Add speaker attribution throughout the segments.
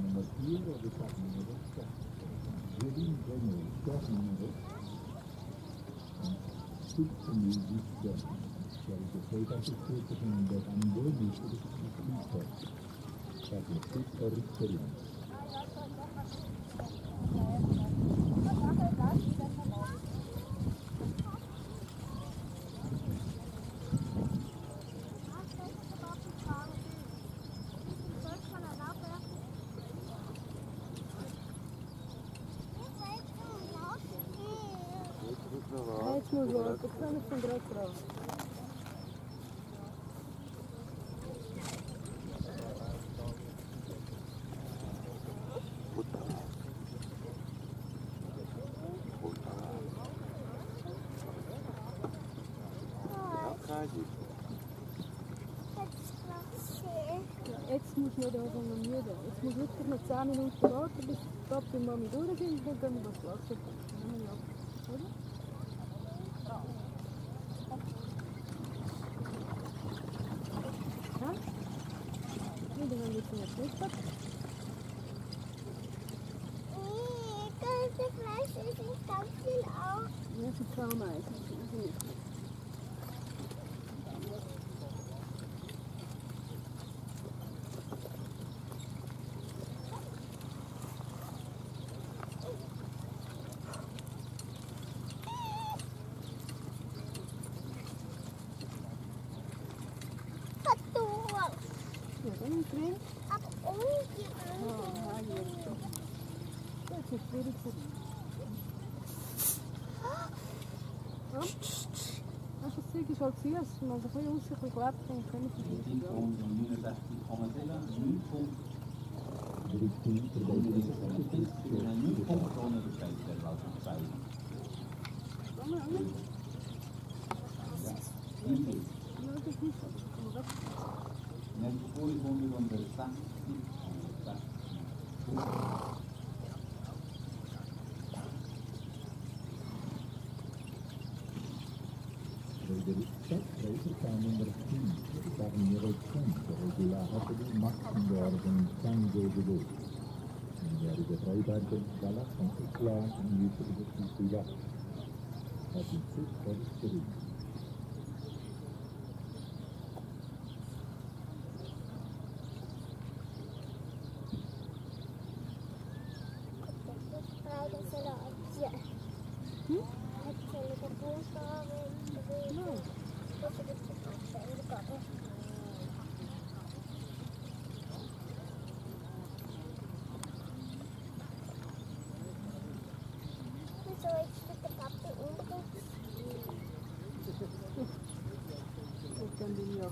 Speaker 1: Natura Departamento Gerindano Government and Subcommittee Government. There is a data situation that I'm going to put it in the future. That will fit a requirement.
Speaker 2: Man, das kann ich von direkt raus. Ja, jetzt muss man da von mir da. Jetzt muss wirklich noch 10 Minuten warten, bis Papi und Mami durch sind, dann können wir das Wasser trinken. нам весну тут. Yes, it's so much. umdrehen?
Speaker 3: Aber umdrehen. Ja, jetzt doch.
Speaker 2: Das ist schwierig für dich. ist du das Zeug schon gesehen? Man kann ein bisschen raus, ein bisschen gelebt und können Thank you.
Speaker 4: Uy, ¿dónde, dónde está? ¿Dónde está?
Speaker 1: Dalam konteks lain, ini perlu disusulkan. Adik-adik, adik-adik.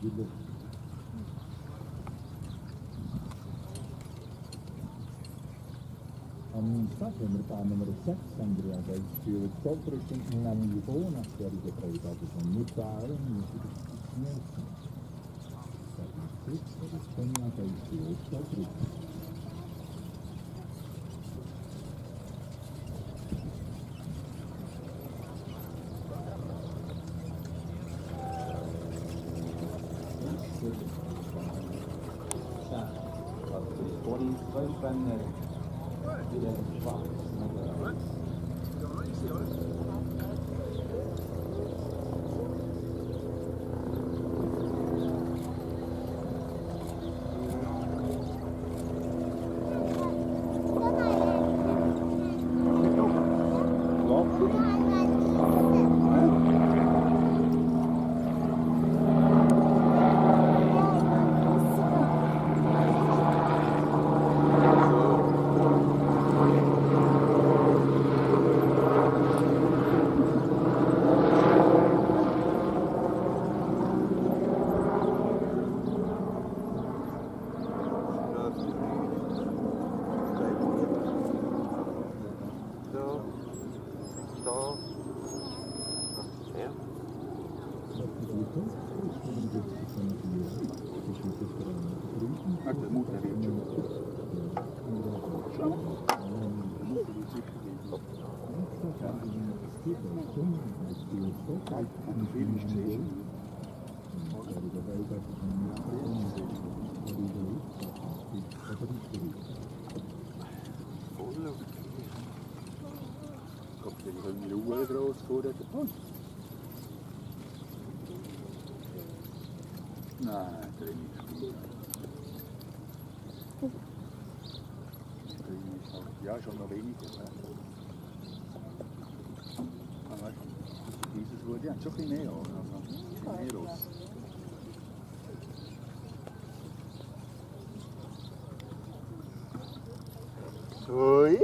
Speaker 1: Amministrația americană numărul 6, Andreea Gaiștiu, Soltrăcin, la o chiar de prioritate sunt mutare, nu știu ce să spun,
Speaker 4: first friend that did it. What? da. Ja.
Speaker 1: Hat der Mutter wird schon. Schau.
Speaker 5: Voll auf die
Speaker 6: Uhr groß vor der Punkt? Nein, der ist nicht gut. Der ist noch- Ja, schon noch weißt du, Dieses wurde ja schon bisschen mehr? Also, mehr los.
Speaker 2: Hoi.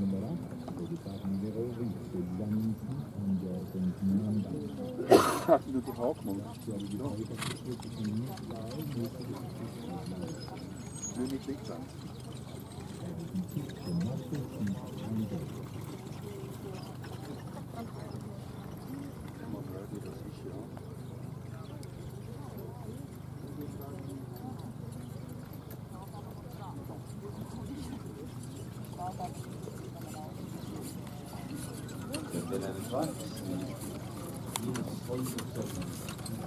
Speaker 1: Nummer 8, wo die Bahn Nummer 8 Jansen und Jorgen Nanda.
Speaker 6: Hast du die Haken mal?
Speaker 1: Ja, die sich nicht klar, muss
Speaker 6: Nur nicht links an.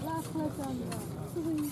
Speaker 4: Last letter,
Speaker 2: three.